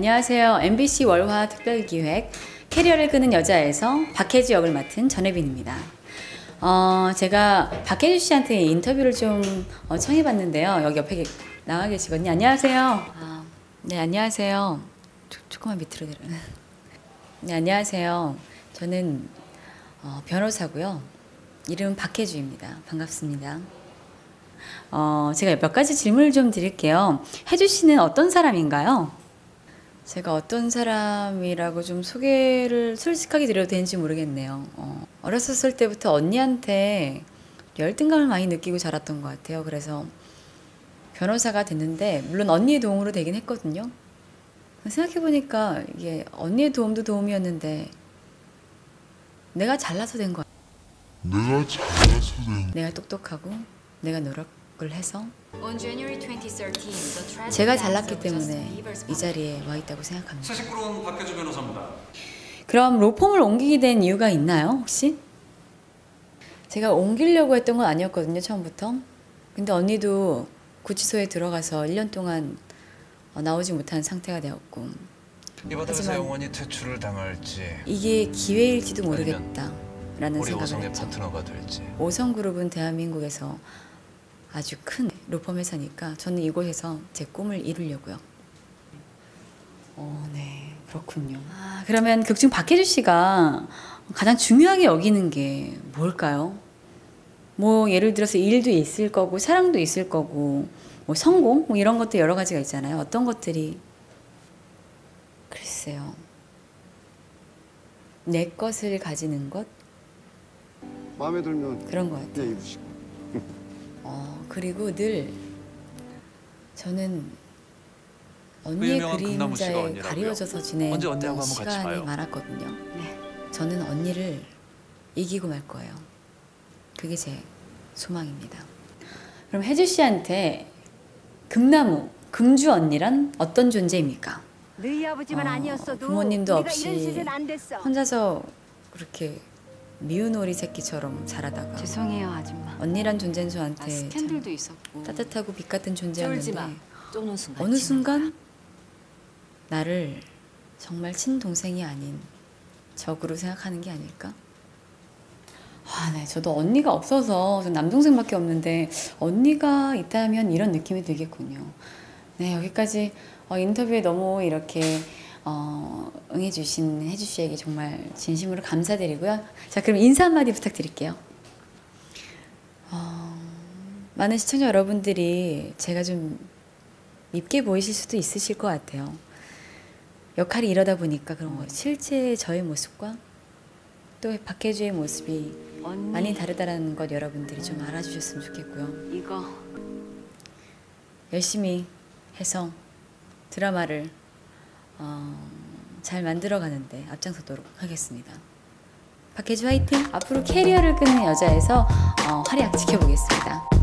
안녕하세요. MBC 월화 특별기획 캐리어를 끄는 여자에서 박혜주 역을 맡은 전혜빈입니다. 어, 제가 박혜주 씨한테 인터뷰를 좀 어, 청해봤는데요. 여기 옆에 계- 나와 계시거든요. 안녕하세요. 아, 네, 안녕하세요. 조, 조금만 밑으로 내려. 네, 안녕하세요. 저는 어, 변호사고요. 이름은 박혜주입니다. 반갑습니다. 어, 제가 몇 가지 질문을 좀 드릴게요. 혜주 씨는 어떤 사람인가요? 제가 어떤 사람이라고 좀 소개를 솔직하게 드려도 되는지 모르겠네요. 어, 어렸을 때부터 언니한테 열등감을 많이 느끼고 자랐던 것 같아요. 그래서 변호사가 됐는데, 물론 언니의 도움으로 되긴 했거든요. 생각해보니까 이게 언니의 도움도 도움이었는데, 내가 잘나서 된 거야. 내가 잘나서 된 내가 똑똑하고, 내가 노력을 해서 On January 2013, the tragic 제가 잘났기 때문에 이 자리에 와 있다고 생각합니다. 새식구론 박혜주 변호사입니다. 그럼 로펌을 옮기게 된 이유가 있나요, 혹시? 제가 옮기려고 했던 건 아니었거든요, 처음부터. 근데 언니도 구치소에 들어가서 1년 동안 어, 나오지 못한 상태가 되었고 이 바닥에서 하지만 영원히 퇴출을 당할지 이게 기회일지도 모르겠다라는 생각을 했죠. 오성그룹은 대한민국에서 아주 큰 로펌 회사니까 저는 이곳에서 제 꿈을 이루려고요. 어, 네, 그렇군요. 아, 그러면 극중 박혜주 씨가 가장 중요하게 여기는 게 뭘까요? 뭐 예를 들어서 일도 있을 거고 사랑도 있을 거고 뭐 성공 뭐 이런 것도 여러 가지가 있잖아요. 어떤 것들이 글쎄요. 내 것을 가지는 것 마음에 들면 그런 것 같아요. 그냥 입으시고 어, 그리고 늘 저는 그 언니의 씨가 그림자에? 가려져서 언제 지냈던 언니하고 한번 같이 시간이 봐요. 많았거든요. 저는 언니를 이기고 말 거예요. 그게 제 소망입니다. 그럼 혜주 씨한테 금나무, 금주 언니란 어떤 존재입니까? 너희 아버지만 어, 아니었어도 부모님도 없이. 혼자서 그렇게 미운 오리 새끼처럼 자라다가 죄송해요, 아줌마. 언니란 존재는 아, 저한테 참 스캔들도 있었고. 따뜻하고 빛 같은 존재였는데 순간. 어느 순간 나를 정말 친동생이 아닌 적으로 생각하는 게 아닐까? 아, 네. 저도 언니가 없어서 전 남동생밖에 없는데 언니가 있다면 이런 느낌이 들겠군요. 네, 여기까지 어, 인터뷰에 너무 이렇게 어, 응해주신 혜주 씨에게 정말 진심으로 감사드리고요. 자, 그럼 인사 한마디 부탁드릴게요. 어, 많은 시청자 여러분들이 제가 좀 밉게 보이실 수도 있으실 것 같아요. 역할이 이러다 보니까 그런 거예요. 실제 저의 모습과 또 박혜주의 모습이 언니. 많이 다르다라는 것 여러분들이 좀 알아주셨으면 좋겠고요. 이거 열심히 해서 드라마를 어, 잘 만들어가는데 앞장서도록 하겠습니다. 박혜주 화이팅! 앞으로 캐리어를 끊는 여자에서 어, 활약 지켜보겠습니다.